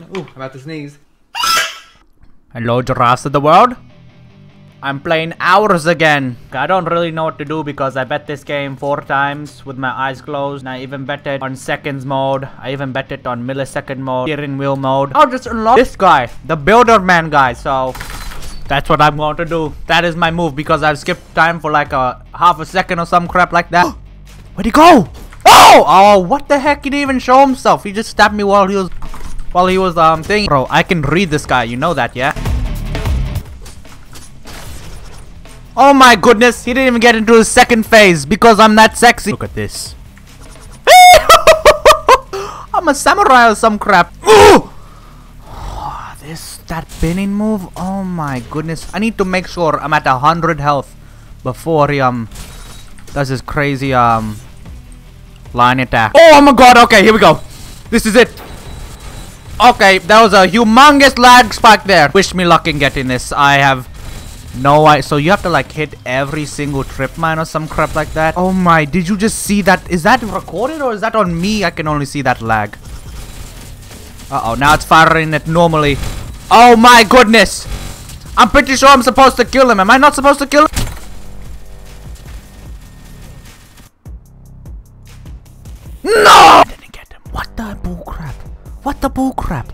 Ooh, I'm about to sneeze. Hello, giraffes of the world. I'm playing hours again. I don't really know what to do because I bet this game four times with my eyes closed. And I even bet it on seconds mode. I even bet it on millisecond mode, steering wheel mode. I'll just unlock this guy, the builder man guy. So that's what I'm going to do. That is my move because I've skipped time for like a half a second or some crap like that. Where'd he go? Oh! Oh, what the heck? He didn't even show himself. He just stabbed me while he was while he was um thing. Bro, I can read this guy. You know that, yeah? Oh my goodness, he didn't even get into his second phase because I'm that sexy. Look at this. I'm a samurai or some crap. Ooh! Oh, this that pinning move. Oh my goodness. I need to make sure I'm at a hundred health before he um does his crazy um line attack. Oh my god, okay, here we go. This is it. Okay, that was a humongous lag spike there. Wish me luck in getting this. I have no idea. So you have to like hit every single trip mine or some crap like that. Oh my, did you just see that? Is that recorded or is that on me? I can only see that lag. Uh-oh, now it's firing it normally. Oh my goodness. I'm pretty sure I'm supposed to kill him. Am I not supposed to kill him? No! The bullcrap?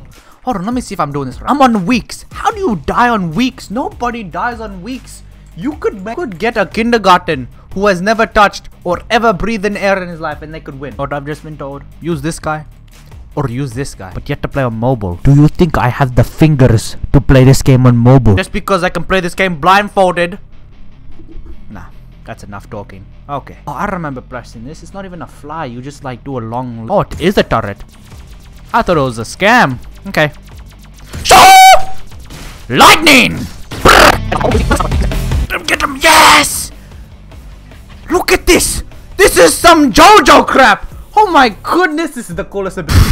Hold on, let me see if I'm doing this right. I'm on weeks. How do you die on weeks? Nobody dies on weeks. You could could get a kindergarten who has never touched or ever breathed in air in his life and they could win. What I've just been told. Use this guy or use this guy. But have to play on mobile. Do you think I have the fingers to play this game on mobile? Just because I can play this game blindfolded. Nah, that's enough talking. Okay. Oh, I remember pressing this. It's not even a fly. You just like do a long... Oh, it is a turret. I thought it was a scam. Okay. Lightning! Get him! Yes! Look at this! This is some JoJo crap! Oh my goodness, this is the coolest ability.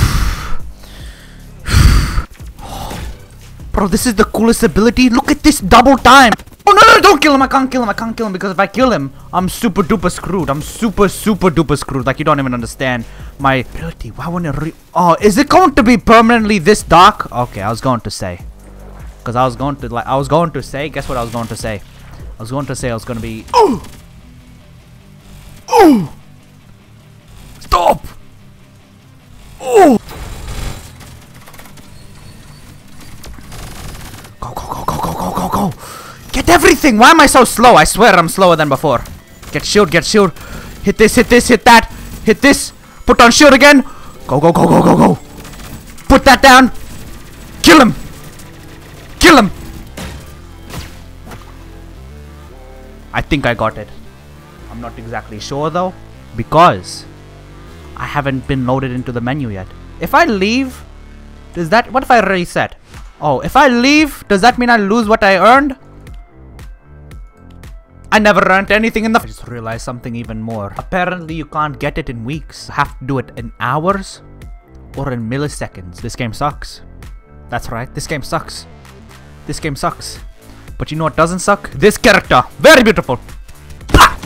Bro, this is the coolest ability. Look at this double time. Oh no, no, don't kill him. I can't kill him. I can't kill him because if I kill him, I'm super duper screwed. I'm super, super duper screwed. Like, you don't even understand my ability. Why wouldn't it re- Oh, is it going to be permanently this dark? Okay, I was going to say. Because I was going to, like, I was going to say, guess what I was going to say? I was going to say I was going to be- Oh! Oh! Stop! Oh! Go, go, go, go, go, go, go, go! Get everything! Why am I so slow? I swear I'm slower than before. Get shield, get shield. Hit this, hit this, hit that. Hit this. Put on shield again. Go, go, go, go, go, go. Put that down. Kill him. Kill him. I think I got it. I'm not exactly sure though. Because I haven't been loaded into the menu yet. If I leave, does that... What if I reset? Oh, if I leave, does that mean I lose what I earned? I never earned anything in the- I just realized something even more. Apparently you can't get it in weeks. You have to do it in hours or in milliseconds. This game sucks. That's right, this game sucks. This game sucks. But you know what doesn't suck? This character. Very beautiful. Pah!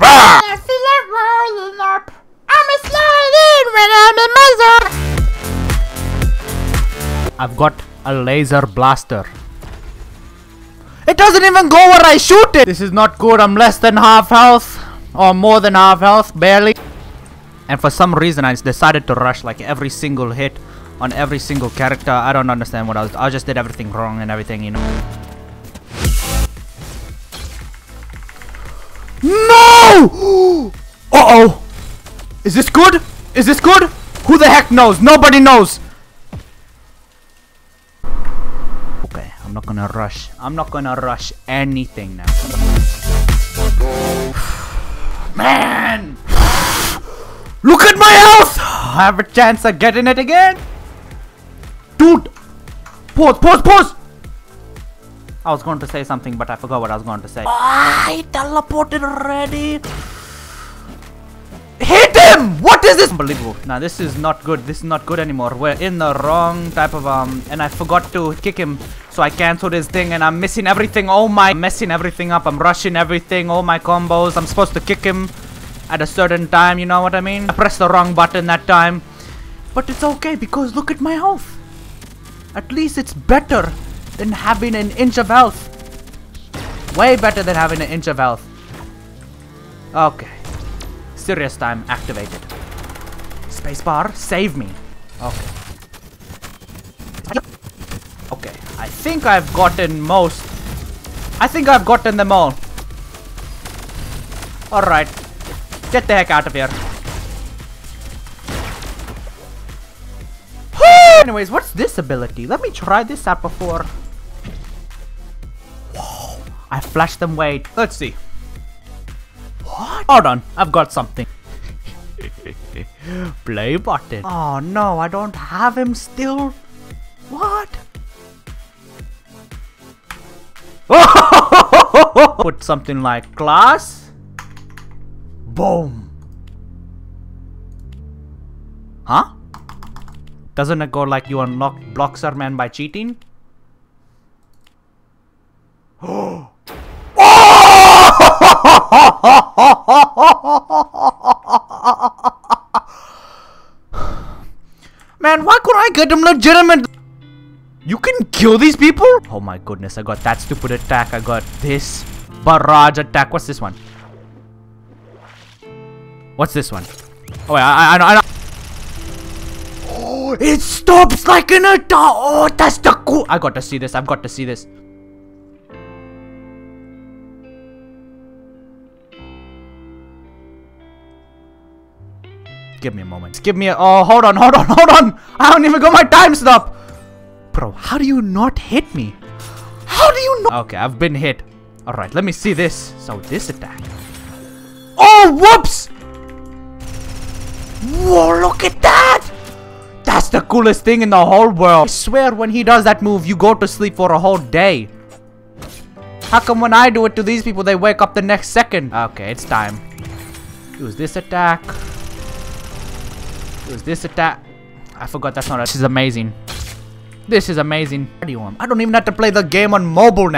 I feel like rolling up. I'm a sliding when I'm in my zone. I've got a laser blaster. It doesn't even go where I shoot it! This is not good. I'm less than half health. Or more than half health, barely. And for some reason, I decided to rush like every single hit on every single character. I don't understand what I was. I just did everything wrong and everything, you know. No! Uh-oh! Is this good? Is this good? Who the heck knows? Nobody knows! Okay, I'm not gonna rush. I'm not gonna rush anything now. Man! Look at my health! I have a chance of getting it again! Dude! Pause, pause, pause! I was going to say something, but I forgot what I was going to say. I teleported already! Hit him! What is this? Unbelievable. Now this is not good. This is not good anymore. We're in the wrong type of um and I forgot to kick him. So I cancelled his thing and I'm missing everything. Oh my I'm messing everything up. I'm rushing everything. All my combos. I'm supposed to kick him at a certain time, you know what I mean? I pressed the wrong button that time. But it's okay because look at my health. At least it's better than having an inch of health. Way better than having an inch of health. Okay. Serious time activated. Spacebar, save me. Okay, I think I've gotten most. I think I've gotten them all. Alright. Get the heck out of here. Anyways, what's this ability? Let me try this out before. Whoa, I flashed them Wait, Let's see. What? Hold on, I've got something. Play button. Oh no, I don't have him still. What? Put something like class. Boom. Huh? Doesn't it go like you unlock Bloxer Man by cheating? Man, why couldn't I get him legitimate? You can kill these people? Oh my goodness, I got that stupid attack. I got this barrage attack. What's this one? What's this one? Oh, wait, I, I, I know, I know. Oh, it stops like an attack. Oh, that's the cool. I got to see this. I've got to see this. Give me a moment. Give me a- Oh, hold on, hold on, hold on! I don't even got my time stop! Bro, how do you not hit me? How do you not- Okay, I've been hit. Alright, let me see this. So, this attack. Oh, whoops! Whoa, look at that! That's the coolest thing in the whole world. I swear, when he does that move, you go to sleep for a whole day. How come when I do it to these people, they wake up the next second? Okay, it's time. Use this attack. Use this attack. I forgot that's not a- This is amazing. This is amazing. I don't even have to play the game on mobile now.